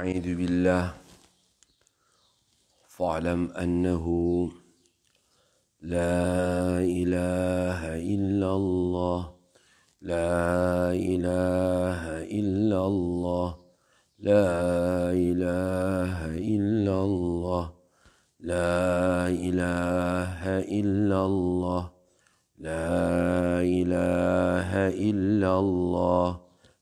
أعوذ بالله. فاعلم أنه لا إله إلا الله. لا إله إلا الله. لا إله إلا الله. لا إله إلا الله. لا إله إلا الله.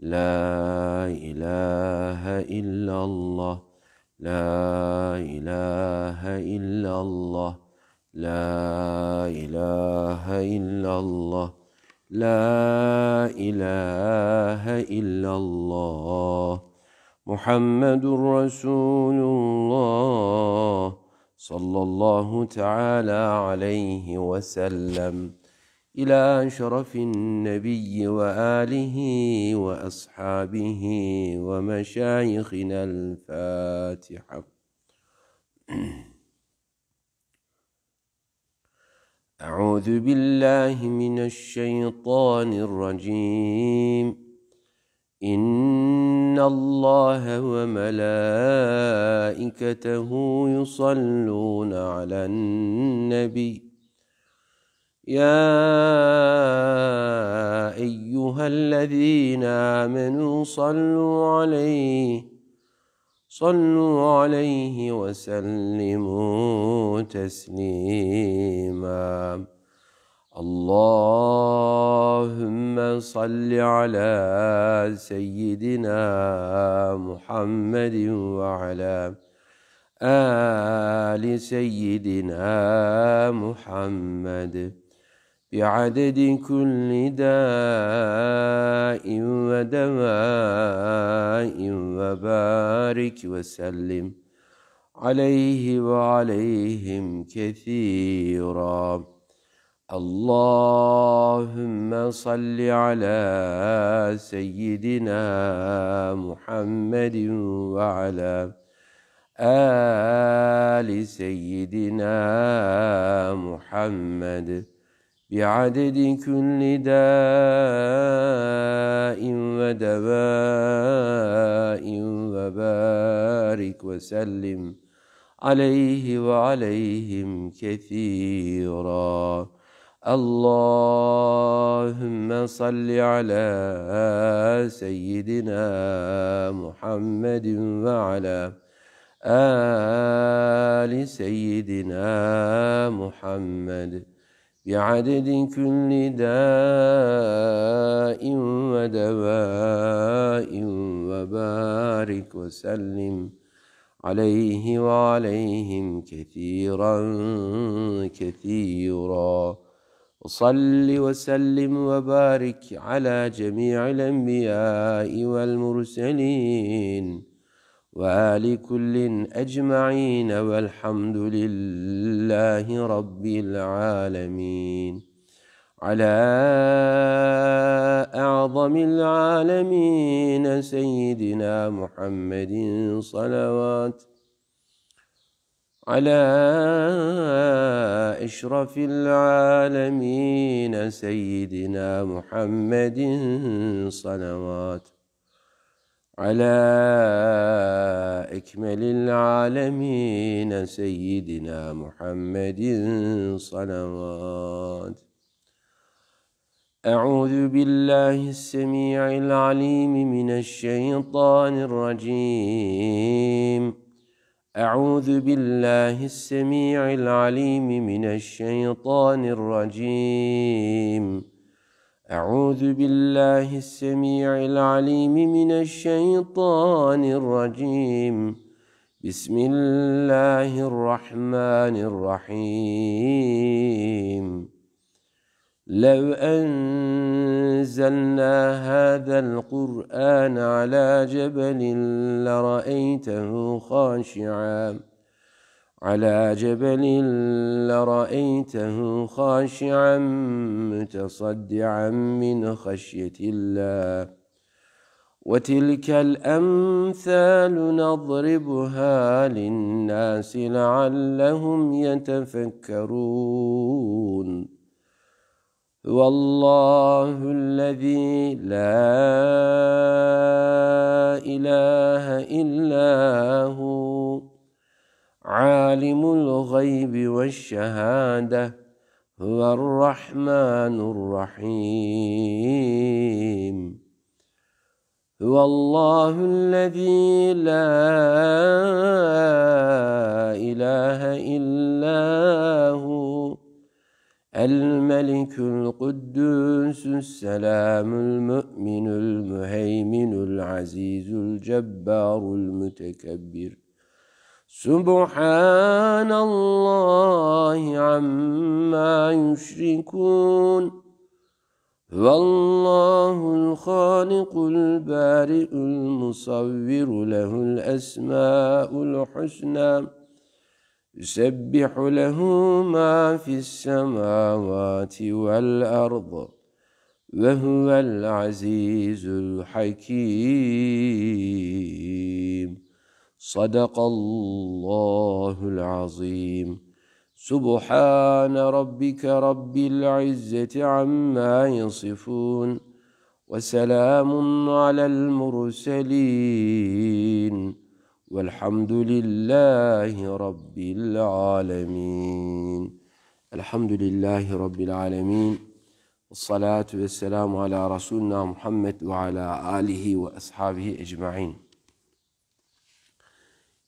لا إله إلا الله. لا إله إلا الله. لا إله إلا الله. لا إله إلا الله. محمد رسول الله صلى الله تعالى عليه وسلم. إلى شرف النبي وآله وأصحابه ومشايخنا الفاتحة. أعوذ بالله من الشيطان الرجيم. إن الله وملائكته يصلون على النبي. يا أيها الذين آمنوا صلوا عليه صلوا عليه وسلموا تسليما. اللهم صل على سيدنا محمد وعلى آل سيدنا محمد. بعدد كل داء ودواء وبارك وسلم عليه وعليهم كثيرا. اللهم صل على سيدنا محمد وعلى آل سيدنا محمد. بعدد كل داء ودواء وبارك وسلم عليه وعليهم كثيرا. اللهم صل على سيدنا محمد وعلى آل سيدنا محمد. بعدد كل داء ودواء وبارك وسلم عليه وعليهم كثيرا كثيرا. وصل وسلم وبارك على جميع الأنبياء والمرسلين. وآل كل أجمعين والحمد لله رب العالمين. على أعظم العالمين سيدنا محمد صلوات. على إشرف العالمين سيدنا محمد صلوات. على أكمل العالمين سيدنا محمد صلوات أعوذ بالله السميع العليم من الشيطان الرجيم أعوذ بالله السميع العليم من الشيطان الرجيم أعوذ بالله السميع العليم من الشيطان الرجيم. بسم الله الرحمن الرحيم. لو أنزلنا هذا القرآن على جبل لرأيته خاشعا. على جبل لرأيته خاشعا متصدعا من خشية الله. وتلك الأمثال نضربها للناس لعلهم يتفكرون. هو الله الذي لا إله إلا هو. عالم الغيب والشهادة هو الرحمن الرحيم. هو الله الذي لا إله إلا هو الملك القدوس السلام المؤمن المهيمن العزيز الجبار المتكبر. سبحان الله عما يشركون هو الله الخالق البارئ المصور له الأسماء الحسنى يسبح له ما في السماوات والأرض وهو العزيز الحكيم صدق الله العظيم سبحان ربك رب العزة عما يصفون وسلام على المرسلين والحمد لله رب العالمين. الحمد لله رب العالمين. والصلاة والسلام على رسولنا محمد وعلى آله وأصحابه أجمعين.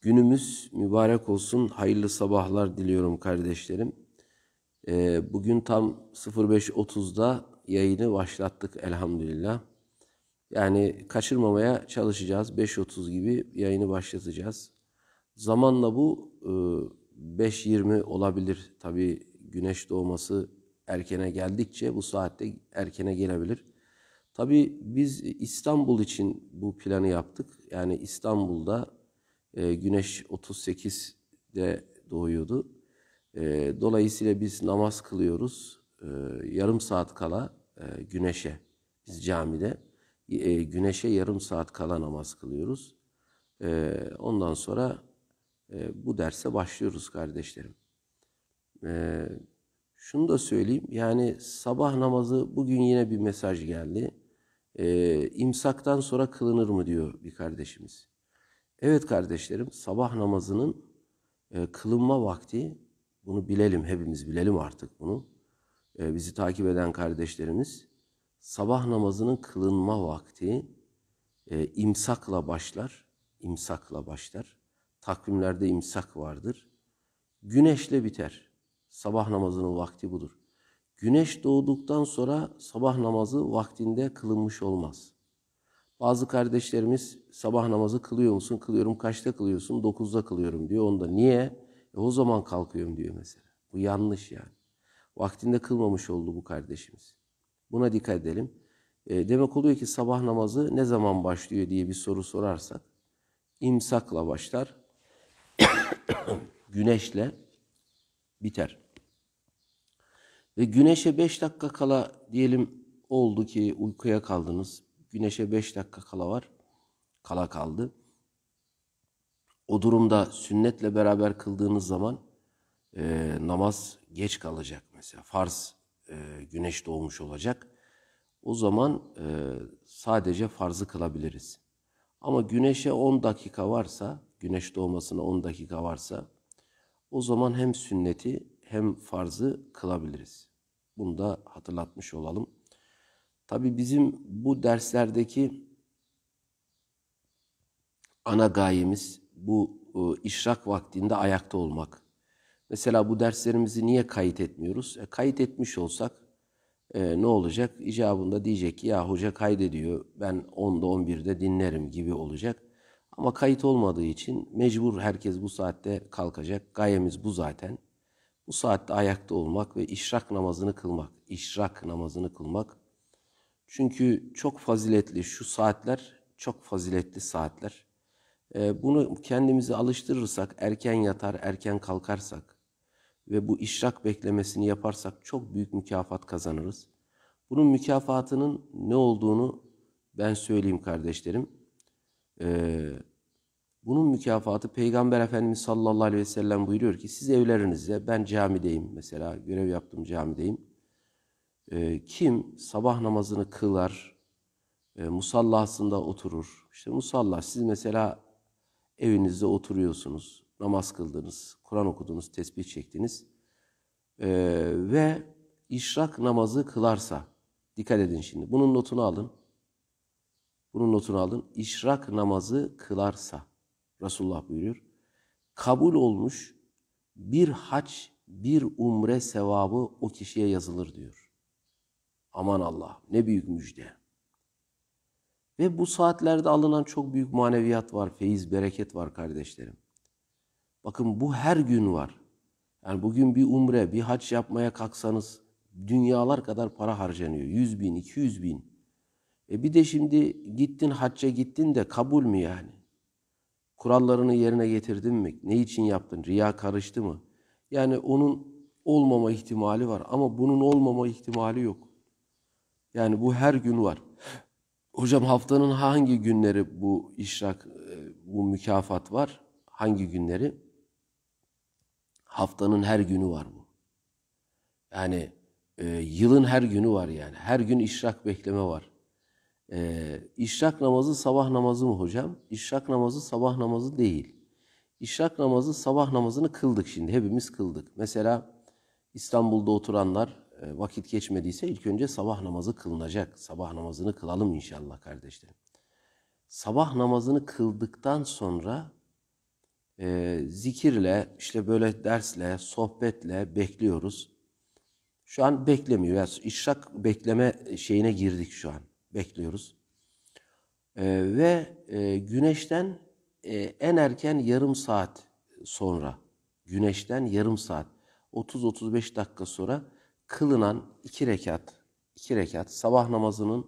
Günümüz mübarek olsun. Hayırlı sabahlar diliyorum kardeşlerim. Ee, bugün tam 05.30'da yayını başlattık elhamdülillah. Yani kaçırmamaya çalışacağız. 5.30 gibi yayını başlatacağız. Zamanla bu 5.20 e, olabilir. Tabii güneş doğması erkene geldikçe bu saatte erkene gelebilir. Tabii biz İstanbul için bu planı yaptık. Yani İstanbul'da e, güneş 38'de doğuyordu. E, dolayısıyla biz namaz kılıyoruz. E, yarım saat kala e, güneşe, biz camide e, güneşe yarım saat kala namaz kılıyoruz. E, ondan sonra e, bu derse başlıyoruz kardeşlerim. E, şunu da söyleyeyim, yani sabah namazı bugün yine bir mesaj geldi. E, imsaktan sonra kılınır mı diyor bir kardeşimiz. Evet kardeşlerim, sabah namazının e, kılınma vakti, bunu bilelim, hepimiz bilelim artık bunu. E, bizi takip eden kardeşlerimiz, sabah namazının kılınma vakti e, imsakla başlar, imsakla başlar. Takvimlerde imsak vardır. Güneşle biter. Sabah namazının vakti budur. Güneş doğduktan sonra sabah namazı vaktinde kılınmış olmaz. Bazı kardeşlerimiz sabah namazı kılıyor musun? Kılıyorum. Kaçta kılıyorsun? Dokuzda kılıyorum diyor. Onda niye? E o zaman kalkıyorum diyor mesela. Bu yanlış yani. Vaktinde kılmamış oldu bu kardeşimiz. Buna dikkat edelim. E, demek oluyor ki sabah namazı ne zaman başlıyor diye bir soru sorarsak imsakla başlar. güneşle biter. Ve güneşe beş dakika kala diyelim oldu ki uykuya kaldınız. Güneşe 5 dakika kala var. Kala kaldı. O durumda sünnetle beraber kıldığınız zaman e, namaz geç kalacak mesela. Farz e, güneş doğmuş olacak. O zaman e, sadece farzı kılabiliriz. Ama güneşe 10 dakika varsa, güneş doğmasına 10 dakika varsa o zaman hem sünneti hem farzı kılabiliriz. Bunu da hatırlatmış olalım. Tabii bizim bu derslerdeki ana gayemiz bu e, işrak vaktinde ayakta olmak. Mesela bu derslerimizi niye kayıt etmiyoruz? E, kayıt etmiş olsak e, ne olacak? İcabında diyecek ki ya hoca kaydediyor ben 10'da 11'de dinlerim gibi olacak. Ama kayıt olmadığı için mecbur herkes bu saatte kalkacak. Gayemiz bu zaten. Bu saatte ayakta olmak ve işrak namazını kılmak. İşrak namazını kılmak. Çünkü çok faziletli şu saatler, çok faziletli saatler. Ee, bunu kendimizi alıştırırsak, erken yatar, erken kalkarsak ve bu işrak beklemesini yaparsak çok büyük mükafat kazanırız. Bunun mükafatının ne olduğunu ben söyleyeyim kardeşlerim. Ee, bunun mükafatı Peygamber Efendimiz sallallahu aleyhi ve sellem buyuruyor ki siz evlerinizde ben camideyim mesela görev yaptım camideyim. Ee, kim sabah namazını kılar, e, musallasında oturur. İşte musalla siz mesela evinizde oturuyorsunuz, namaz kıldınız, Kur'an okudunuz, tesbih çektiniz ee, ve işrak namazı kılarsa, dikkat edin şimdi, bunun notunu alın. Bunun notunu alın. İşrak namazı kılarsa, Resulullah buyuruyor, kabul olmuş bir hac, bir umre sevabı o kişiye yazılır diyor. Aman Allah ne büyük müjde. Ve bu saatlerde alınan çok büyük maneviyat var, feyiz, bereket var kardeşlerim. Bakın bu her gün var. Yani bugün bir umre, bir hac yapmaya kalksanız dünyalar kadar para harcanıyor. 100 bin, 200 bin. E bir de şimdi gittin hacca gittin de kabul mü yani? Kurallarını yerine getirdin mi? Ne için yaptın? Riya karıştı mı? Yani onun olmama ihtimali var ama bunun olmama ihtimali yok. Yani bu her gün var. Hocam haftanın hangi günleri bu işrak, e, bu mükafat var? Hangi günleri? Haftanın her günü var bu. Yani e, yılın her günü var yani. Her gün işrak bekleme var. E, işrak namazı sabah namazı mı hocam? İşrak namazı sabah namazı değil. İşrak namazı sabah namazını kıldık şimdi. Hepimiz kıldık. Mesela İstanbul'da oturanlar vakit geçmediyse ilk önce sabah namazı kılınacak. Sabah namazını kılalım inşallah kardeşlerim. Sabah namazını kıldıktan sonra e, zikirle, işte böyle dersle, sohbetle bekliyoruz. Şu an beklemiyor. Yani işrak bekleme şeyine girdik şu an. Bekliyoruz. E, ve e, güneşten e, en erken yarım saat sonra, güneşten yarım saat, 30-35 dakika sonra kılınan iki rekat, iki rekat sabah namazının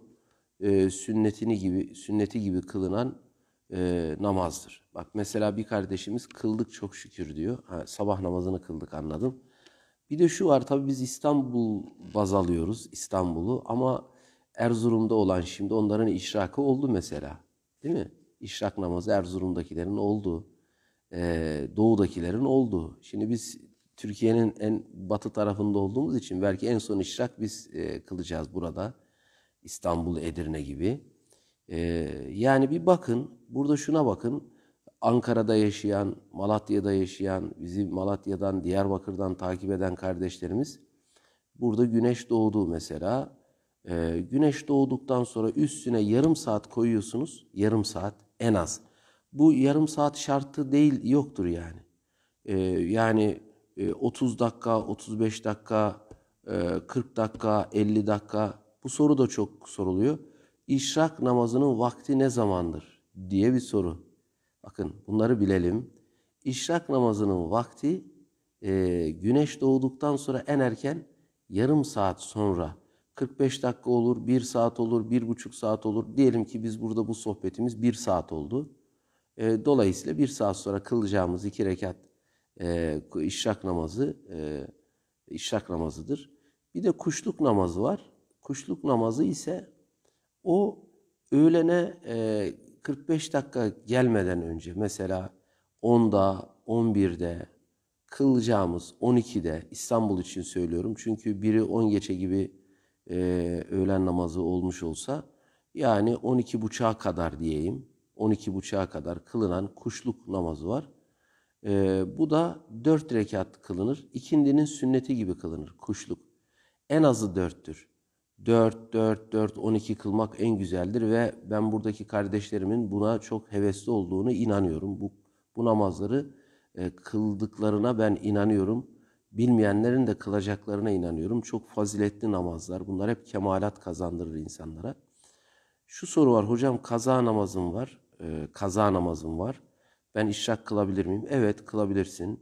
e, sünnetini gibi sünneti gibi kılınan e, namazdır. Bak mesela bir kardeşimiz kıldık çok şükür diyor. Ha, sabah namazını kıldık anladım. Bir de şu var tabii biz İstanbul baz alıyoruz İstanbul'u ama Erzurum'da olan şimdi onların işrakı oldu mesela. Değil mi? İşrak namazı Erzurum'dakilerin oldu. Ee, doğu'dakilerin oldu. Şimdi biz Türkiye'nin en batı tarafında olduğumuz için belki en son işrak biz e, kılacağız burada. İstanbul, Edirne gibi. E, yani bir bakın, burada şuna bakın. Ankara'da yaşayan, Malatya'da yaşayan, bizi Malatya'dan, Diyarbakır'dan takip eden kardeşlerimiz burada güneş doğdu mesela. E, güneş doğduktan sonra üstüne yarım saat koyuyorsunuz. Yarım saat en az. Bu yarım saat şartı değil, yoktur yani. E, yani 30 dakika, 35 dakika, 40 dakika, 50 dakika bu soru da çok soruluyor. İşrak namazının vakti ne zamandır diye bir soru. Bakın bunları bilelim. İşrak namazının vakti e, güneş doğduktan sonra en erken yarım saat sonra 45 dakika olur, 1 saat olur, 1,5 saat olur. Diyelim ki biz burada bu sohbetimiz 1 saat oldu. E, dolayısıyla 1 saat sonra kılacağımız iki rekat e, işrak namazı e, işrak namazıdır. Bir de kuşluk namazı var. Kuşluk namazı ise o öğlene e, 45 dakika gelmeden önce mesela 10'da, 11'de kılacağımız 12'de İstanbul için söylüyorum. Çünkü biri 10 geçe gibi e, öğlen namazı olmuş olsa yani 12 buçuğa kadar diyeyim. 12 buçuğa kadar kılınan kuşluk namazı var. E, bu da dört rekat kılınır. İkindinin sünneti gibi kılınır kuşluk. En azı dörttür. Dört, dört, dört, on iki kılmak en güzeldir ve ben buradaki kardeşlerimin buna çok hevesli olduğunu inanıyorum. Bu, bu namazları e, kıldıklarına ben inanıyorum. Bilmeyenlerin de kılacaklarına inanıyorum. Çok faziletli namazlar. Bunlar hep kemalat kazandırır insanlara. Şu soru var. Hocam kaza namazım var. E, kaza namazım var. Ben işrak kılabilir miyim? Evet kılabilirsin.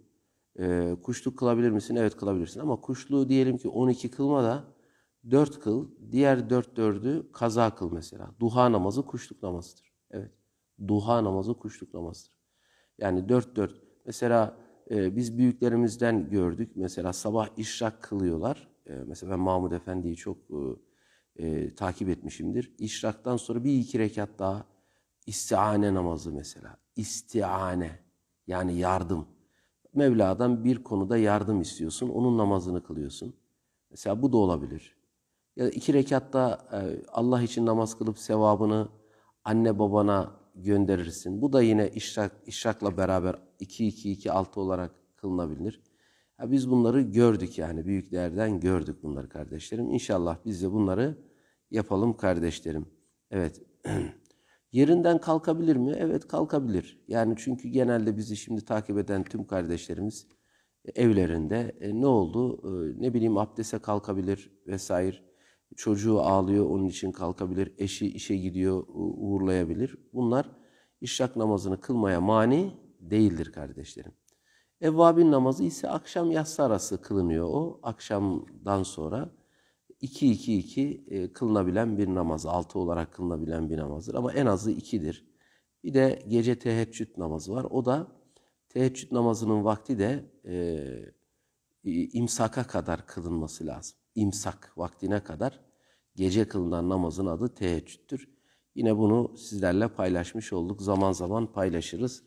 Ee, kuşluk kılabilir misin? Evet kılabilirsin. Ama kuşluğu diyelim ki 12 kılma da dört kıl, diğer dört dördü kaza kıl mesela. Duha namazı kuşluk namazıdır. Evet. Duha namazı kuşluk namazıdır. Yani dört dört. Mesela e, biz büyüklerimizden gördük. Mesela sabah işrak kılıyorlar. E, mesela ben Mahmud Efendi'yi çok e, e, takip etmişimdir. İşraktan sonra bir iki rekat daha istiane namazı mesela. İstiane yani yardım. Mevla'dan bir konuda yardım istiyorsun. Onun namazını kılıyorsun. Mesela bu da olabilir. Ya da iki rekatta e, Allah için namaz kılıp sevabını anne babana gönderirsin. Bu da yine işrak, işrakla beraber 2-2-2-6 olarak kılınabilir. Ya biz bunları gördük yani büyüklerden gördük bunları kardeşlerim. İnşallah biz de bunları yapalım kardeşlerim. Evet. Yerinden kalkabilir mi? Evet kalkabilir. Yani çünkü genelde bizi şimdi takip eden tüm kardeşlerimiz evlerinde e, ne oldu? E, ne bileyim abdese kalkabilir vesaire. Çocuğu ağlıyor onun için kalkabilir. Eşi işe gidiyor uğurlayabilir. Bunlar işrak namazını kılmaya mani değildir kardeşlerim. Evvabin namazı ise akşam yatsı arası kılınıyor o. Akşamdan sonra 2-2-2 e, kılınabilen bir namaz. 6 olarak kılınabilen bir namazdır. Ama en azı 2'dir. Bir de gece teheccüd namazı var. O da teheccüd namazının vakti de e, imsaka kadar kılınması lazım. İmsak vaktine kadar gece kılınan namazın adı teheccüddür. Yine bunu sizlerle paylaşmış olduk. Zaman zaman paylaşırız.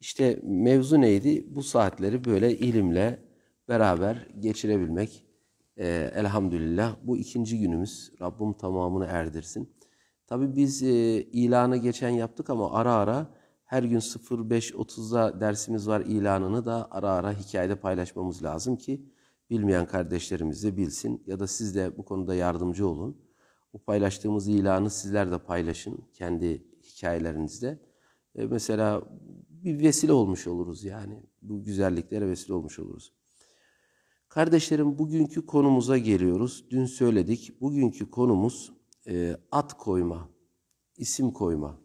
İşte mevzu neydi? Bu saatleri böyle ilimle beraber geçirebilmek. Ee, elhamdülillah bu ikinci günümüz. Rabbim tamamını erdirsin. Tabi biz e, ilanı geçen yaptık ama ara ara her gün 05.30'da dersimiz var ilanını da ara ara hikayede paylaşmamız lazım ki bilmeyen kardeşlerimiz de bilsin ya da siz de bu konuda yardımcı olun. Bu paylaştığımız ilanı sizler de paylaşın kendi hikayelerinizde. E, mesela bir vesile olmuş oluruz yani. Bu güzelliklere vesile olmuş oluruz. Kardeşlerim bugünkü konumuza geliyoruz. Dün söyledik. Bugünkü konumuz e, at koyma, isim koyma.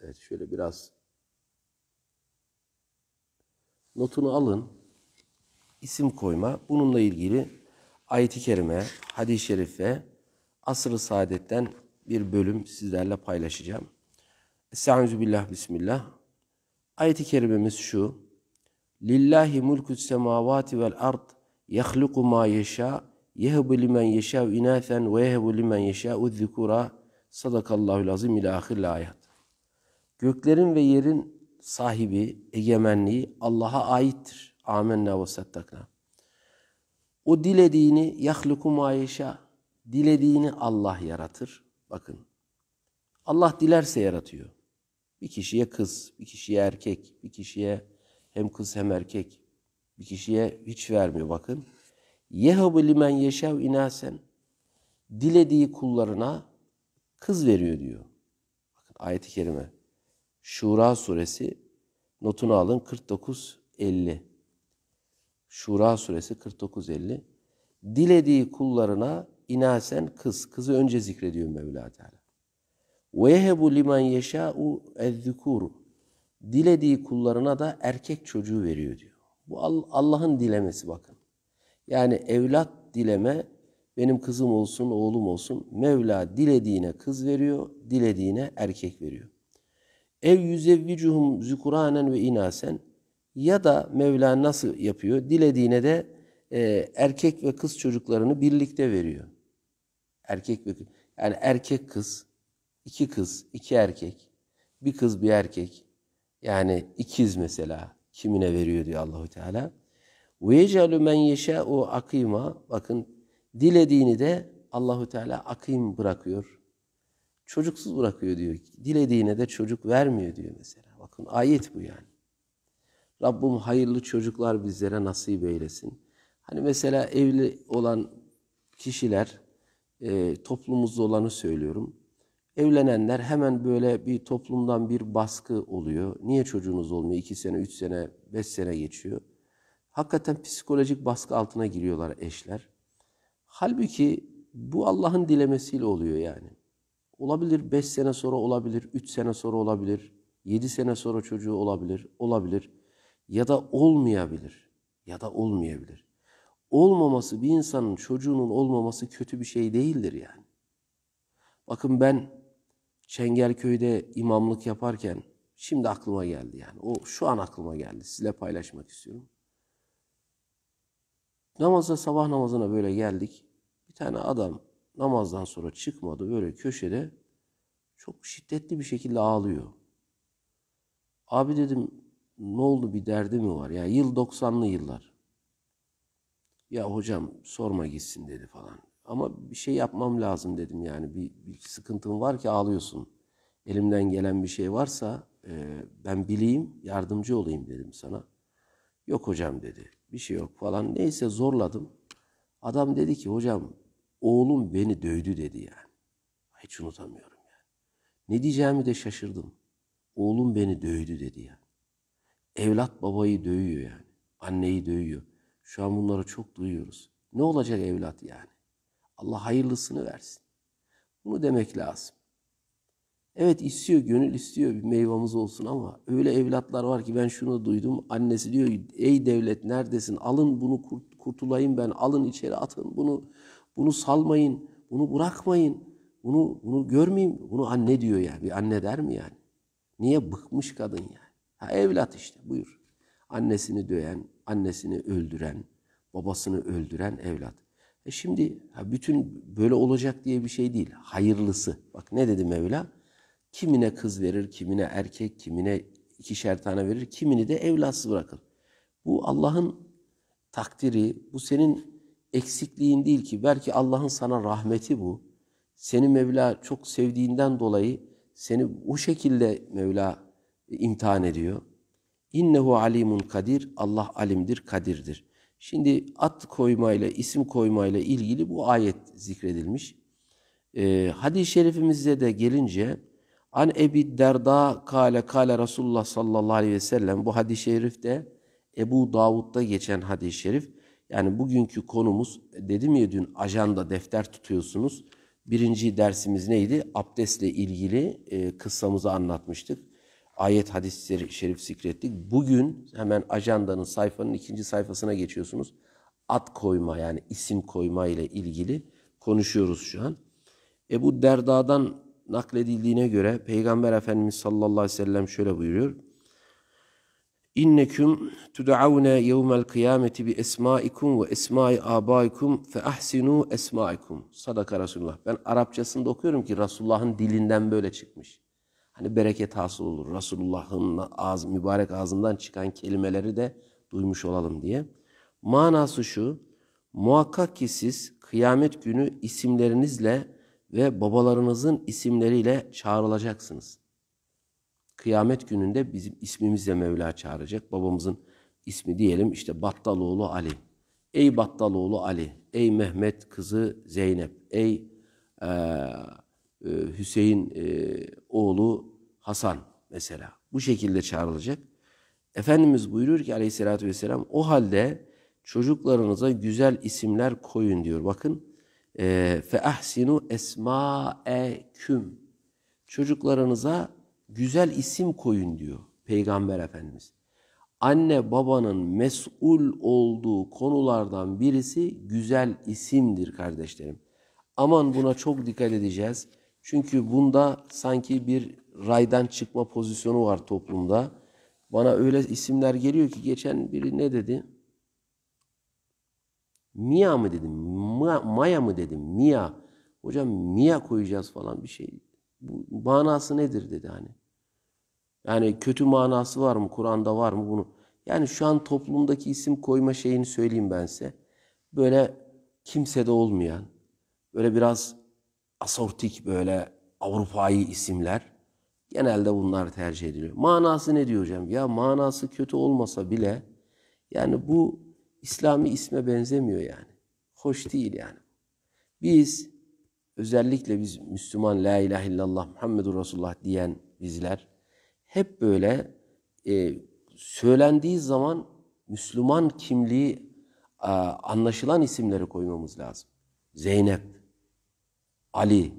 Evet şöyle biraz notunu alın. İsim koyma. Bununla ilgili ayet-i kerime, hadis-i şerife, asr-ı saadetten bir bölüm sizlerle paylaşacağım. Estaizu billah bismillah. Ayet-i kerimemiz şu. Lillahi mulku semavati vel ard yahluku ma yeşâ yehbu limen yeşâ inâthen ve yehbu limen yeşâ'u zikura sadakallahu azim ila ahir ayet. Göklerin ve yerin sahibi, egemenliği Allah'a aittir. Amenna ve sattakna. O dilediğini yahluku ma yeşâ dilediğini Allah yaratır. Bakın. Allah dilerse yaratıyor. Bir kişiye kız, bir kişiye erkek, bir kişiye hem kız hem erkek, bir kişiye hiç vermiyor bakın. Yehabu limen yeşev inasen dilediği kullarına kız veriyor diyor. Bakın ayet-i kerime. Şura suresi notunu alın 49 50. Şura suresi 49 50. Dilediği kullarına inasen kız. Kızı önce zikrediyor Mevla Teala. Ve yehebu limen yeşâ'u ezzükûru. Dilediği kullarına da erkek çocuğu veriyor diyor. Bu Allah'ın dilemesi bakın. Yani evlat dileme benim kızım olsun, oğlum olsun. Mevla dilediğine kız veriyor, dilediğine erkek veriyor. Ev yüzevvicuhum zükuranen ve inasen ya da Mevla nasıl yapıyor? Dilediğine de e, erkek ve kız çocuklarını birlikte veriyor. Erkek ve yani erkek kız, iki kız, iki erkek, bir kız bir erkek. Yani ikiz mesela kimine veriyor diyor Allahu Teala. Ve men yeşâ'u akîmâ. Bakın dilediğini de Allahu Teala akim bırakıyor. Çocuksuz bırakıyor diyor. Dilediğine de çocuk vermiyor diyor mesela. Bakın ayet bu yani. Rabbim hayırlı çocuklar bizlere nasip eylesin. Hani mesela evli olan kişiler e, toplumumuzda olanı söylüyorum. Evlenenler hemen böyle bir toplumdan bir baskı oluyor. Niye çocuğunuz olmuyor? İki sene, üç sene, beş sene geçiyor. Hakikaten psikolojik baskı altına giriyorlar eşler. Halbuki bu Allah'ın dilemesiyle oluyor yani. Olabilir beş sene sonra olabilir, üç sene sonra olabilir, yedi sene sonra çocuğu olabilir, olabilir. Ya da olmayabilir. Ya da olmayabilir. olmaması bir insanın çocuğunun olmaması kötü bir şey değildir yani. Bakın ben Çengelköy'de imamlık yaparken şimdi aklıma geldi yani. O şu an aklıma geldi. Sizle paylaşmak istiyorum. Namaza sabah namazına böyle geldik. Bir tane adam namazdan sonra çıkmadı böyle köşede çok şiddetli bir şekilde ağlıyor. Abi dedim ne oldu bir derdi mi var? Ya yani yıl 90'lı yıllar. Ya hocam sorma gitsin dedi falan. Ama bir şey yapmam lazım dedim yani. Bir, bir sıkıntın var ki ağlıyorsun. Elimden gelen bir şey varsa e, ben bileyim, yardımcı olayım dedim sana. Yok hocam dedi. Bir şey yok falan. Neyse zorladım. Adam dedi ki hocam oğlum beni dövdü dedi yani. Hiç unutamıyorum yani. Ne diyeceğimi de şaşırdım. Oğlum beni dövdü dedi yani. Evlat babayı dövüyor yani. Anneyi dövüyor. Şu an bunları çok duyuyoruz. Ne olacak evlat yani? Allah hayırlısını versin. Bunu demek lazım. Evet istiyor, gönül istiyor bir meyvamız olsun ama öyle evlatlar var ki ben şunu duydum. Annesi diyor ey devlet neredesin? Alın bunu kurtulayım ben. Alın içeri atın bunu. Bunu salmayın. Bunu bırakmayın. Bunu bunu görmeyeyim. Bunu anne diyor yani. Bir anne der mi yani? Niye bıkmış kadın yani? Ha evlat işte buyur. Annesini döyen, annesini öldüren, babasını öldüren evlat. E şimdi ha bütün böyle olacak diye bir şey değil. Hayırlısı. Bak ne dedi Mevla? Kimine kız verir, kimine erkek, kimine ikişer tane verir, kimini de evlatsız bırakır. Bu Allah'ın takdiri, bu senin eksikliğin değil ki. Belki Allah'ın sana rahmeti bu. Seni Mevla çok sevdiğinden dolayı seni o şekilde Mevla imtihan ediyor. İnnehu alimun kadir. Allah alimdir, kadirdir. Şimdi at koymayla, isim koymayla ilgili bu ayet zikredilmiş. Ee, hadis-i şerifimizde de gelince An Ebi Derda kale kale Resulullah sallallahu aleyhi ve sellem bu hadis-i şerifte Ebu Davud'da geçen hadis-i şerif. Yani bugünkü konumuz dedim ya dün ajanda defter tutuyorsunuz. Birinci dersimiz neydi? Abdestle ilgili e, kıssamızı anlatmıştık. Ayet hadis-i şerif zikrettik. Bugün hemen ajandanın sayfanın ikinci sayfasına geçiyorsunuz. Ad koyma yani isim koyma ile ilgili konuşuyoruz şu an. Ebu Derda'dan nakledildiğine göre Peygamber Efendimiz sallallahu aleyhi ve sellem şöyle buyuruyor. İnneküm tud'avne yevmel kıyameti bi esmaikum ve esmai abaikum fe ahsinu esmaikum. Sadaka Resulullah. Ben Arapçasında okuyorum ki Resulullah'ın dilinden böyle çıkmış. Hani bereket hasıl olur. Resulullah'ın ağız, mübarek ağzından çıkan kelimeleri de duymuş olalım diye. Manası şu. Muhakkak ki siz kıyamet günü isimlerinizle ve babalarınızın isimleriyle çağrılacaksınız. Kıyamet gününde bizim ismimizle Mevla çağıracak. Babamızın ismi diyelim işte Battaloğlu Ali. Ey Battaloğlu Ali, ey Mehmet kızı Zeynep, ey e, Hüseyin e, oğlu Hasan mesela. Bu şekilde çağrılacak. Efendimiz buyuruyor ki aleyhissalatü vesselam o halde çocuklarınıza güzel isimler koyun diyor. Bakın fe ahsinu esmaeküm. Çocuklarınıza güzel isim koyun diyor Peygamber Efendimiz. Anne babanın mesul olduğu konulardan birisi güzel isimdir kardeşlerim. Aman buna çok dikkat edeceğiz. Çünkü bunda sanki bir raydan çıkma pozisyonu var toplumda. Bana öyle isimler geliyor ki geçen biri ne dedi? Mia mı dedim, Ma, Maya mı dedim, Mia. Hocam Mia koyacağız falan bir şey. Bu manası nedir dedi hani. Yani kötü manası var mı? Kur'an'da var mı bunu? Yani şu an toplumdaki isim koyma şeyini söyleyeyim ben size. Böyle kimsede olmayan, böyle biraz asortik böyle Avrupa'yı isimler. Genelde bunlar tercih ediliyor. Manası ne diyor hocam? Ya manası kötü olmasa bile yani bu İslami isme benzemiyor yani. Hoş değil yani. Biz özellikle biz Müslüman La ilahe illallah Muhammedur Resulullah diyen bizler hep böyle e, söylendiği zaman Müslüman kimliği e, anlaşılan isimleri koymamız lazım. Zeynep, Ali,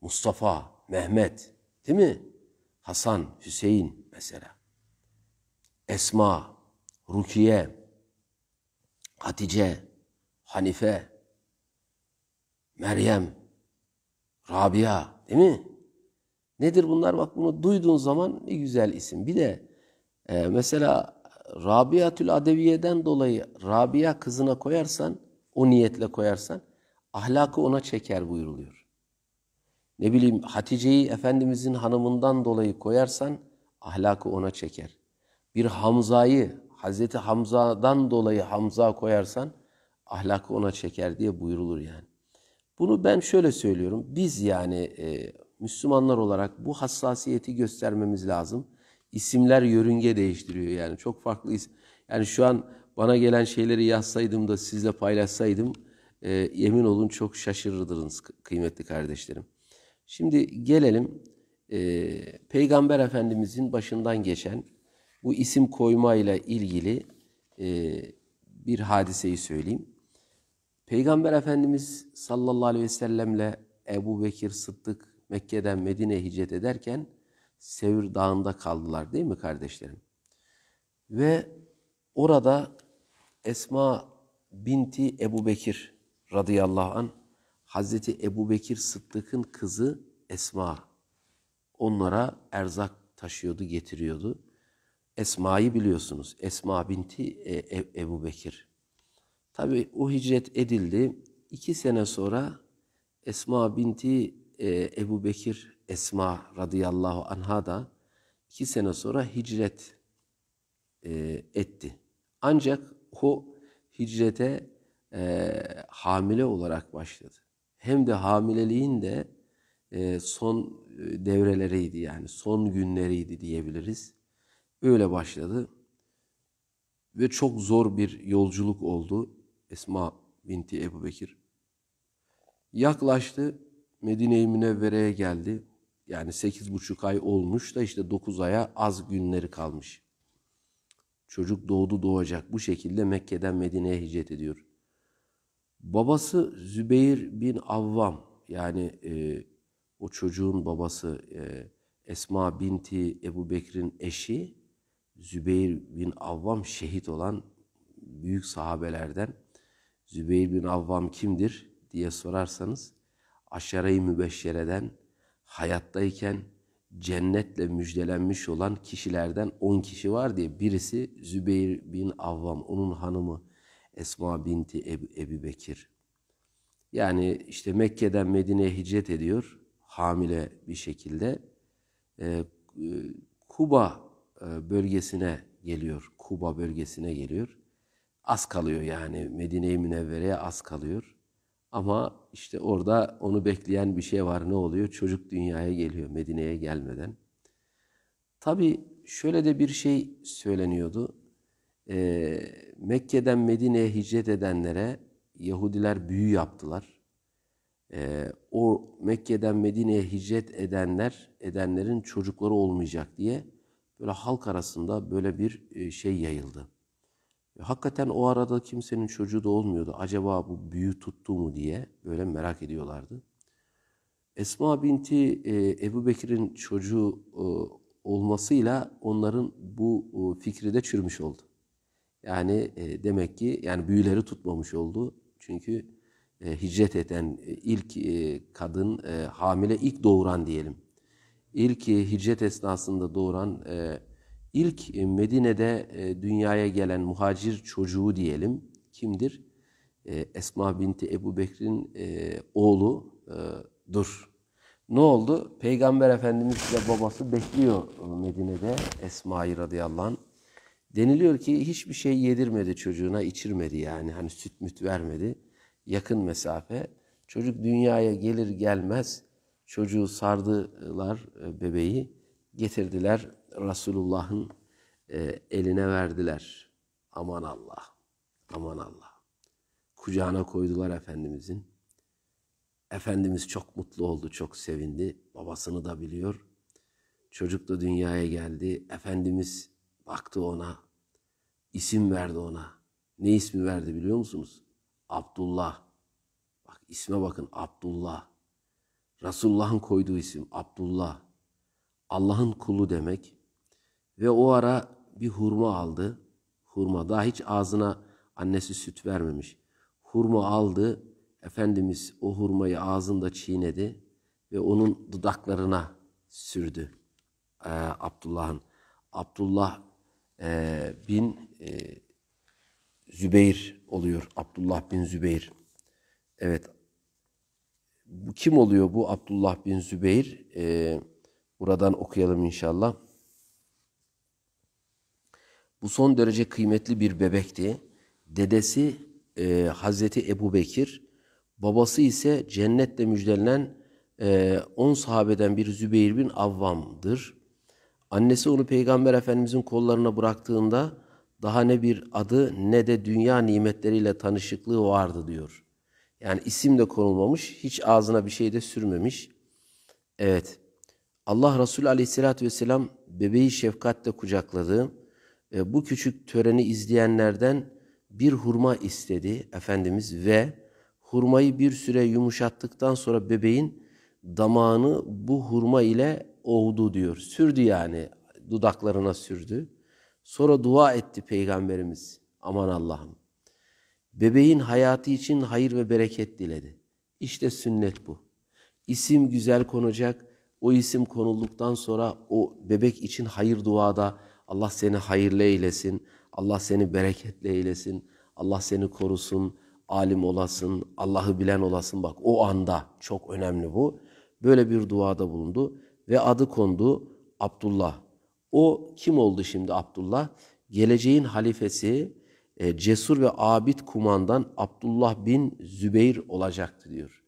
Mustafa, Mehmet, değil mi? Hasan, Hüseyin mesela. Esma, Rukiye, Hatice, Hanife, Meryem, Rabia değil mi? Nedir bunlar? Bak bunu duyduğun zaman ne güzel isim. Bir de e, mesela Rabiatül Adeviye'den dolayı Rabia kızına koyarsan, o niyetle koyarsan ahlakı ona çeker buyuruluyor. Ne bileyim Hatice'yi Efendimizin hanımından dolayı koyarsan ahlakı ona çeker. Bir Hamza'yı Hazreti Hamza'dan dolayı Hamza koyarsan ahlakı ona çeker diye buyurulur yani. Bunu ben şöyle söylüyorum. Biz yani e, Müslümanlar olarak bu hassasiyeti göstermemiz lazım. İsimler yörünge değiştiriyor yani çok farklı isim. Yani şu an bana gelen şeyleri yazsaydım da sizle paylaşsaydım e, yemin olun çok şaşırırdınız kıymetli kardeşlerim. Şimdi gelelim e, Peygamber Efendimizin başından geçen bu isim koyma ile ilgili e, bir hadiseyi söyleyeyim. Peygamber Efendimiz sallallahu aleyhi ve sellemle Ebu Bekir Sıddık Mekke'den Medine'ye hicret ederken Sevr Dağı'nda kaldılar değil mi kardeşlerim? Ve orada Esma binti Ebu Bekir radıyallahu an Hazreti Ebu Bekir Sıddık'ın kızı Esma onlara erzak taşıyordu, getiriyordu. Esma'yı biliyorsunuz. Esma binti e, e, Ebu Bekir. Tabi o hicret edildi. İki sene sonra Esma binti e, Ebu Bekir Esma radıyallahu anha da iki sene sonra hicret e, etti. Ancak o hicrete e, hamile olarak başladı. Hem de hamileliğin de e, son e, devreleriydi yani son günleriydi diyebiliriz. Öyle başladı ve çok zor bir yolculuk oldu Esma binti Ebu Bekir. Yaklaştı Medine-i Münevvere'ye geldi. Yani sekiz buçuk ay olmuş da işte dokuz aya az günleri kalmış. Çocuk doğdu doğacak. Bu şekilde Mekke'den Medine'ye hicret ediyor. Babası Zübeyir bin Avvam yani e, o çocuğun babası e, Esma binti Ebu Bekir'in eşi Zübeyir bin Avvam şehit olan büyük sahabelerden. Zübeyir bin Avvam kimdir diye sorarsanız aşere-i mübeşşereden hayattayken cennetle müjdelenmiş olan kişilerden 10 kişi var diye birisi Zübeyir bin Avvam, onun hanımı Esma binti Ebu, Ebu Bekir. Yani işte Mekke'den Medine'ye hicret ediyor hamile bir şekilde. Ee, Kuba e, bölgesine geliyor. Kuba bölgesine geliyor. Az kalıyor yani Medine-i Münevvere'ye az kalıyor. Ama işte orada onu bekleyen bir şey var. Ne oluyor? Çocuk dünyaya geliyor Medine'ye gelmeden. Tabi şöyle de bir şey söyleniyordu. Ee, Mekke'den Medine'ye hicret edenlere Yahudiler büyü yaptılar. Ee, o Mekke'den Medine'ye hicret edenler, edenlerin çocukları olmayacak diye böyle halk arasında böyle bir e, şey yayıldı. Hakikaten o arada kimsenin çocuğu da olmuyordu. Acaba bu büyü tuttu mu diye böyle merak ediyorlardı. Esma binti e, Ebu Bekir'in çocuğu e, olmasıyla onların bu e, fikri de çürümüş oldu. Yani e, demek ki yani büyüleri tutmamış oldu. Çünkü e, hicret eden e, ilk e, kadın e, hamile ilk doğuran diyelim. İlk e, hicret esnasında doğuran e, İlk e, Medine'de e, dünyaya gelen muhacir çocuğu diyelim kimdir? E, Esma binti Ebu Bekir'in oğlu dur. Ne oldu? Peygamber Efendimiz ve babası bekliyor Medine'de Esma'yı radıyallahu anh. Deniliyor ki hiçbir şey yedirmedi çocuğuna, içirmedi yani. Hani süt müt vermedi. Yakın mesafe. Çocuk dünyaya gelir gelmez çocuğu sardılar bebeği getirdiler Resulullah'ın e, eline verdiler. Aman Allah, aman Allah. Kucağına koydular Efendimizin. Efendimiz çok mutlu oldu, çok sevindi. Babasını da biliyor. Çocuk da dünyaya geldi. Efendimiz baktı ona, isim verdi ona. Ne ismi verdi biliyor musunuz? Abdullah. Bak isme bakın Abdullah. Resulullah'ın koyduğu isim Abdullah. Allah'ın kulu demek. Ve o ara bir hurma aldı. Hurma daha hiç ağzına annesi süt vermemiş. hurma aldı. Efendimiz o hurmayı ağzında çiğnedi ve onun dudaklarına sürdü. Ee, Abdullah'ın. Abdullah e, bin e, Zübeyir oluyor. Abdullah bin Zübeyir. Evet. Bu kim oluyor bu Abdullah bin Zübeyir? Ee, buradan okuyalım inşallah. Bu son derece kıymetli bir bebekti. Dedesi e, Hazreti Ebu Bekir, babası ise cennetle müjdelenen e, on sahabeden bir Zübeyir bin Avvam'dır. Annesi onu Peygamber Efendimizin kollarına bıraktığında daha ne bir adı ne de dünya nimetleriyle tanışıklığı vardı diyor. Yani isim de konulmamış, hiç ağzına bir şey de sürmemiş. Evet, Allah Resulü Aleyhisselatü Vesselam bebeği şefkatle kucakladı. E, bu küçük töreni izleyenlerden bir hurma istedi Efendimiz ve hurmayı bir süre yumuşattıktan sonra bebeğin damağını bu hurma ile ovdu diyor. Sürdü yani dudaklarına sürdü. Sonra dua etti Peygamberimiz. Aman Allah'ım. Bebeğin hayatı için hayır ve bereket diledi. İşte sünnet bu. İsim güzel konacak. O isim konulduktan sonra o bebek için hayır duada Allah seni hayırlı eylesin. Allah seni bereketli eylesin. Allah seni korusun. Alim olasın. Allah'ı bilen olasın. Bak o anda çok önemli bu. Böyle bir duada bulundu ve adı kondu Abdullah. O kim oldu şimdi Abdullah? Geleceğin halifesi e, cesur ve abid kumandan Abdullah bin Zübeyir olacaktı diyor.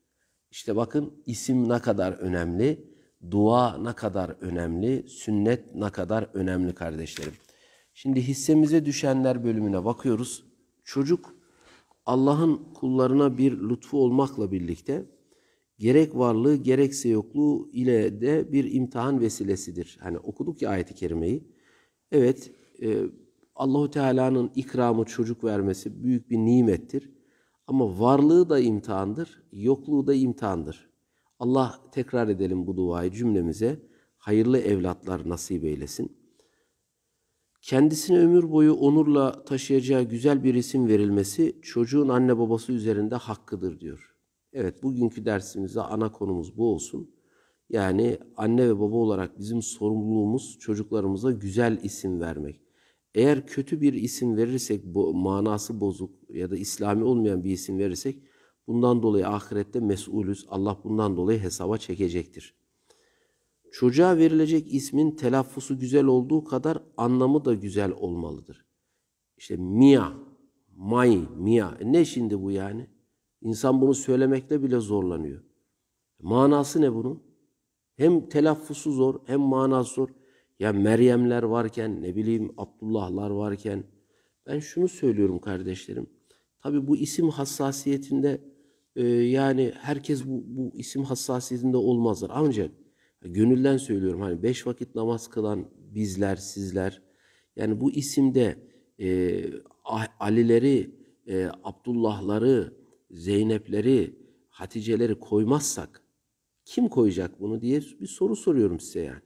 İşte bakın isim ne kadar önemli, dua ne kadar önemli, sünnet ne kadar önemli kardeşlerim. Şimdi hissemize düşenler bölümüne bakıyoruz. Çocuk Allah'ın kullarına bir lütfu olmakla birlikte gerek varlığı gerekse yokluğu ile de bir imtihan vesilesidir. Hani okuduk ya ayeti kerimeyi. Evet, e, Allahu Teala'nın ikramı çocuk vermesi büyük bir nimettir. Ama varlığı da imtihandır, yokluğu da imtihandır. Allah tekrar edelim bu duayı cümlemize. Hayırlı evlatlar nasip eylesin. Kendisine ömür boyu onurla taşıyacağı güzel bir isim verilmesi çocuğun anne babası üzerinde hakkıdır diyor. Evet bugünkü dersimizde ana konumuz bu olsun. Yani anne ve baba olarak bizim sorumluluğumuz çocuklarımıza güzel isim vermek. Eğer kötü bir isim verirsek, bu manası bozuk ya da İslami olmayan bir isim verirsek bundan dolayı ahirette mesulüz. Allah bundan dolayı hesaba çekecektir. Çocuğa verilecek ismin telaffusu güzel olduğu kadar anlamı da güzel olmalıdır. İşte Mia, May, Mia. E ne şimdi bu yani? İnsan bunu söylemekte bile zorlanıyor. Manası ne bunun? Hem telaffusu zor hem manası zor. Ya Meryemler varken ne bileyim Abdullahlar varken ben şunu söylüyorum kardeşlerim. Tabi bu isim hassasiyetinde e, yani herkes bu, bu isim hassasiyetinde olmazlar. Ancak gönülden söylüyorum hani beş vakit namaz kılan bizler sizler yani bu isimde e, Alileri, e, Abdullahları, Zeynepleri, Haticeleri koymazsak kim koyacak bunu diye bir soru soruyorum size yani.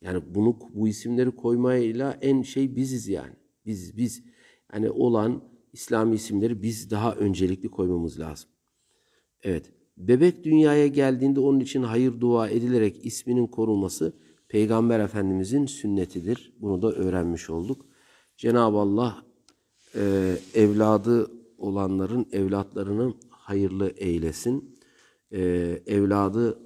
Yani bunu bu isimleri koymayla en şey biziz yani. Biz biz yani olan İslami isimleri biz daha öncelikli koymamız lazım. Evet. Bebek dünyaya geldiğinde onun için hayır dua edilerek isminin korunması Peygamber Efendimizin sünnetidir. Bunu da öğrenmiş olduk. Cenab-ı Allah e, evladı olanların evlatlarını hayırlı eylesin. E, evladı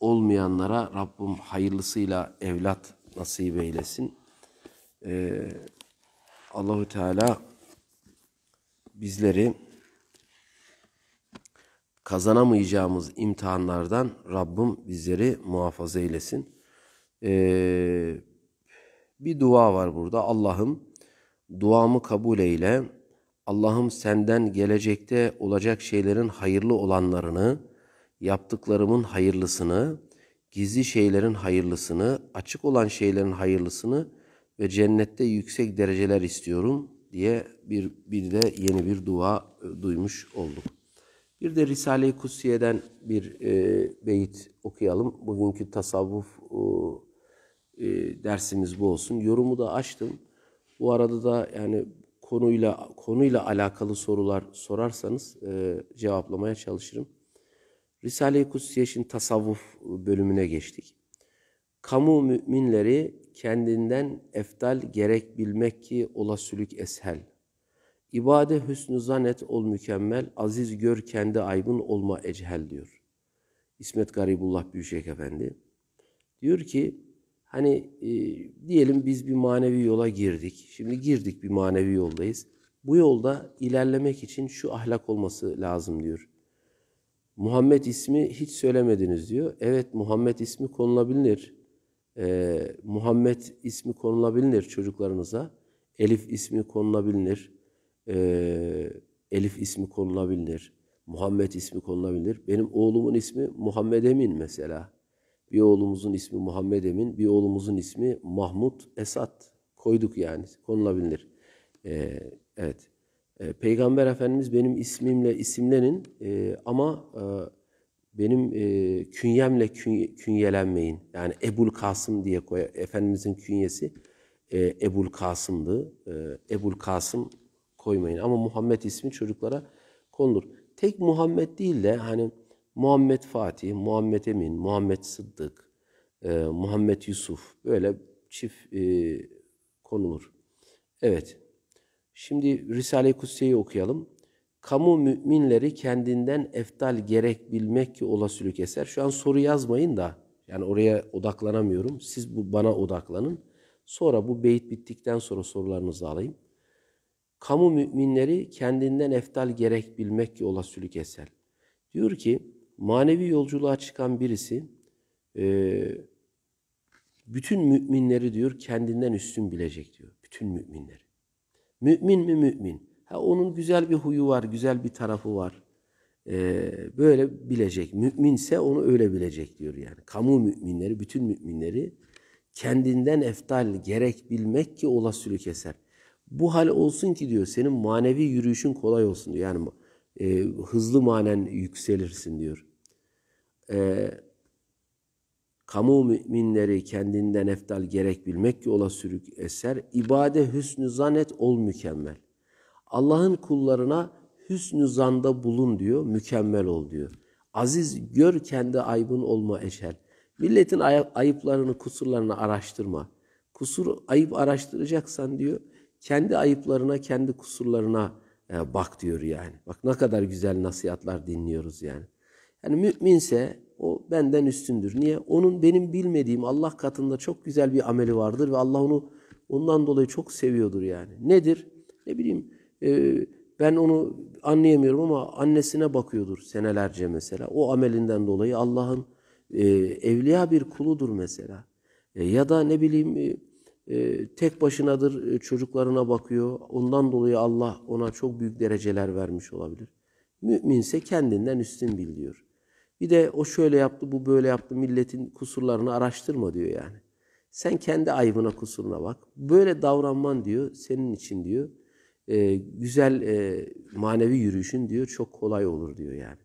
olmayanlara Rabbim hayırlısıyla evlat nasip eylesin. Ee, Allahu Teala bizleri kazanamayacağımız imtihanlardan Rabbim bizleri muhafaza eylesin. Ee, bir dua var burada. Allah'ım duamı kabul eyle. Allah'ım senden gelecekte olacak şeylerin hayırlı olanlarını, yaptıklarımın hayırlısını, gizli şeylerin hayırlısını, açık olan şeylerin hayırlısını ve cennette yüksek dereceler istiyorum diye bir, bir de yeni bir dua e, duymuş olduk. Bir de Risale-i Kutsiye'den bir e, beyit okuyalım. Bugünkü tasavvuf e, dersimiz bu olsun. Yorumu da açtım. Bu arada da yani konuyla konuyla alakalı sorular sorarsanız e, cevaplamaya çalışırım. Risale-i Kutsiye için tasavvuf bölümüne geçtik. Kamu müminleri kendinden eftal gerek bilmek ki ola sülük eshel. İbade hüsnü zannet ol mükemmel, aziz gör kendi aybın olma echel diyor. İsmet Garibullah Büyüşek Efendi. Diyor ki hani e, diyelim biz bir manevi yola girdik. Şimdi girdik bir manevi yoldayız. Bu yolda ilerlemek için şu ahlak olması lazım diyor. Muhammed ismi hiç söylemediniz diyor. Evet Muhammed ismi konulabilir. Ee, Muhammed ismi konulabilir çocuklarınıza. Elif ismi konulabilir. Ee, Elif ismi konulabilir. Muhammed ismi konulabilir. Benim oğlumun ismi Muhammed Emin mesela. Bir oğlumuzun ismi Muhammed Emin, bir oğlumuzun ismi Mahmut Esat. Koyduk yani, konulabilir. Ee, evet. Ee, Peygamber Efendimiz benim ismimle isimlenin e, ama e, benim e, künyemle kün, künyelenmeyin. Yani Ebul Kasım diye koy. Efendimizin künyesi e, Ebul Kasım'dı. E, Ebul Kasım koymayın. Ama Muhammed ismi çocuklara konulur. Tek Muhammed değil de hani Muhammed Fatih, Muhammed Emin, Muhammed Sıddık, e, Muhammed Yusuf böyle çift e, konulur. Evet. Şimdi Risale-i Kutsiye'yi okuyalım. Kamu müminleri kendinden eftal gerek bilmek ki olasılık eser. Şu an soru yazmayın da yani oraya odaklanamıyorum. Siz bu bana odaklanın. Sonra bu beyit bittikten sonra sorularınızı alayım. Kamu müminleri kendinden eftal gerek bilmek ki olasılık eser. Diyor ki manevi yolculuğa çıkan birisi e, bütün müminleri diyor kendinden üstün bilecek diyor. Bütün müminleri. Mümin mi mümin? Ha, onun güzel bir huyu var, güzel bir tarafı var. Ee, böyle bilecek. Müminse onu öyle bilecek diyor yani. Kamu müminleri, bütün müminleri kendinden eftal gerek bilmek ki olasılık eser. Bu hal olsun ki diyor senin manevi yürüyüşün kolay olsun diyor. Yani e, hızlı manen yükselirsin diyor. E, kamu müminleri kendinden eftal gerek bilmek ki ola sürük eser. İbade hüsnü zanet ol mükemmel. Allah'ın kullarına hüsnü zanda bulun diyor, mükemmel ol diyor. Aziz gör kendi aybın olma eşel. Milletin ay- ayıplarını, kusurlarını araştırma. Kusur, ayıp araştıracaksan diyor, kendi ayıplarına, kendi kusurlarına e, bak diyor yani. Bak ne kadar güzel nasihatler dinliyoruz yani. Yani müminse o benden üstündür. Niye? Onun benim bilmediğim Allah katında çok güzel bir ameli vardır ve Allah onu ondan dolayı çok seviyordur yani. Nedir? Ne bileyim e, ben onu anlayamıyorum ama annesine bakıyordur senelerce mesela. O amelinden dolayı Allah'ın e, evliya bir kuludur mesela. E, ya da ne bileyim e, e, tek başınadır e, çocuklarına bakıyor. Ondan dolayı Allah ona çok büyük dereceler vermiş olabilir. Müminse kendinden üstün bil diyor. Bir de o şöyle yaptı, bu böyle yaptı, milletin kusurlarını araştırma diyor yani. Sen kendi ayıbına, kusuruna bak. Böyle davranman diyor, senin için diyor, e, güzel e, manevi yürüyüşün diyor, çok kolay olur diyor yani.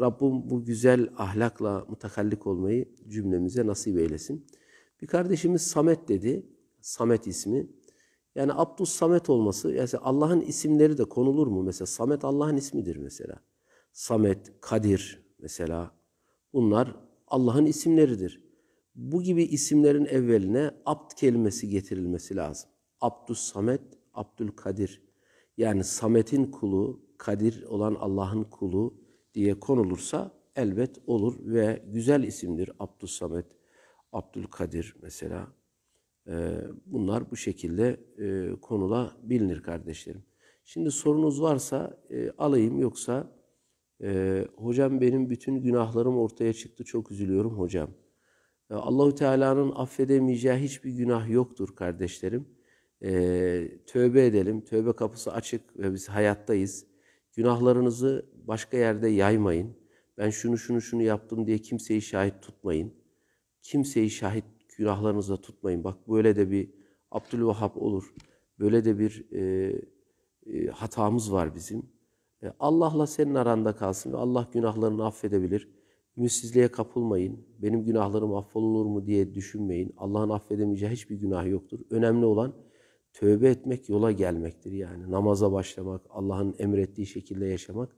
Rabbim bu güzel ahlakla mutakallik olmayı cümlemize nasip eylesin. Bir kardeşimiz Samet dedi, Samet ismi. Yani Abdus Samet olması, yani Allah'ın isimleri de konulur mu? Mesela Samet Allah'ın ismidir mesela. Samet, Kadir mesela. Bunlar Allah'ın isimleridir. Bu gibi isimlerin evveline abd kelimesi getirilmesi lazım. Abdus Samet, Abdül Kadir. Yani Samet'in kulu, Kadir olan Allah'ın kulu diye konulursa elbet olur ve güzel isimdir Abdus Samet, Abdül Kadir mesela. Ee, bunlar bu şekilde e, konulabilir kardeşlerim. Şimdi sorunuz varsa e, alayım yoksa e, hocam benim bütün günahlarım ortaya çıktı çok üzülüyorum hocam. Allahu Teala'nın affedemeyeceği hiçbir günah yoktur kardeşlerim. Tövbe edelim. Tövbe kapısı açık ve biz hayattayız. Günahlarınızı başka yerde yaymayın. Ben şunu şunu şunu yaptım diye kimseyi şahit tutmayın. Kimseyi şahit günahlarınızla tutmayın. Bak böyle de bir Abdülvahhab olur. Böyle de bir e, e, hatamız var bizim. E, Allah'la senin aranda kalsın ve Allah günahlarını affedebilir. Ümitsizliğe kapılmayın. Benim günahlarım affolunur mu diye düşünmeyin. Allah'ın affedemeyeceği hiçbir günah yoktur. Önemli olan tövbe etmek yola gelmektir yani. Namaza başlamak, Allah'ın emrettiği şekilde yaşamak.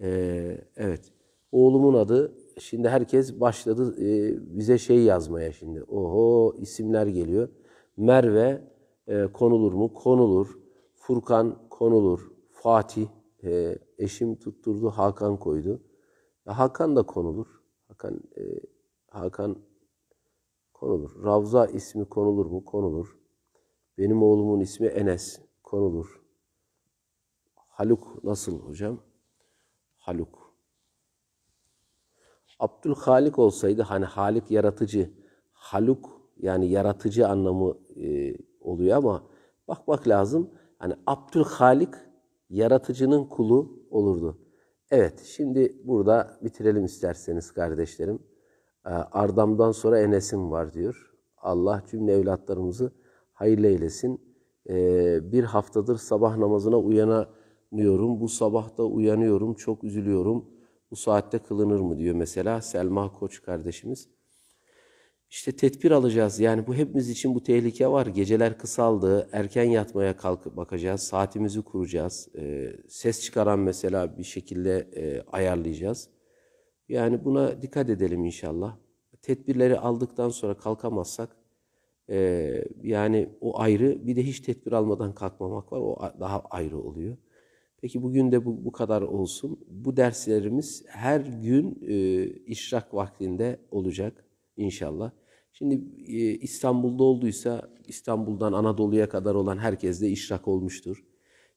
Ee, evet. Oğlumun adı, şimdi herkes başladı e, bize şey yazmaya şimdi. Oho isimler geliyor. Merve e, konulur mu? Konulur. Furkan konulur. Fatih, e, eşim tutturdu, Hakan koydu. Ya Hakan da konulur. Hakan, e, Hakan konulur. Ravza ismi konulur mu? Konulur. Benim oğlumun ismi Enes. Konulur. Haluk nasıl hocam? Haluk. Abdülhalik olsaydı hani Halik yaratıcı, Haluk yani yaratıcı anlamı e, oluyor ama bakmak lazım. Hani Abdülhalik yaratıcının kulu olurdu. Evet şimdi burada bitirelim isterseniz kardeşlerim. E, Ardam'dan sonra Enes'im var diyor. Allah cümle evlatlarımızı hayırlı eylesin. E, bir haftadır sabah namazına uyanamıyorum. Bu sabah da uyanıyorum. Çok üzülüyorum. Bu saatte kılınır mı diyor mesela Selma Koç kardeşimiz. İşte tedbir alacağız. Yani bu hepimiz için bu tehlike var. Geceler kısaldı. Erken yatmaya kalkıp bakacağız. Saatimizi kuracağız. E, ses çıkaran mesela bir şekilde e, ayarlayacağız. Yani buna dikkat edelim inşallah. Tedbirleri aldıktan sonra kalkamazsak e, yani o ayrı. Bir de hiç tedbir almadan kalkmamak var. O daha ayrı oluyor. Peki bugün de bu, bu kadar olsun. Bu derslerimiz her gün e, işrak vaktinde olacak inşallah. Şimdi e, İstanbul'da olduysa İstanbul'dan Anadolu'ya kadar olan herkes de işrak olmuştur.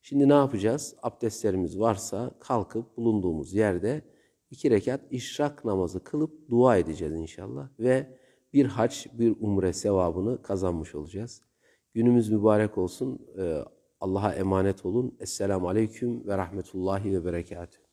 Şimdi ne yapacağız? Abdestlerimiz varsa kalkıp bulunduğumuz yerde iki rekat işrak namazı kılıp dua edeceğiz inşallah. Ve bir hac, bir umre sevabını kazanmış olacağız. Günümüz mübarek olsun. Ee, Allah'a emanet olun. Esselamu Aleyküm ve Rahmetullahi ve Berekatuhu.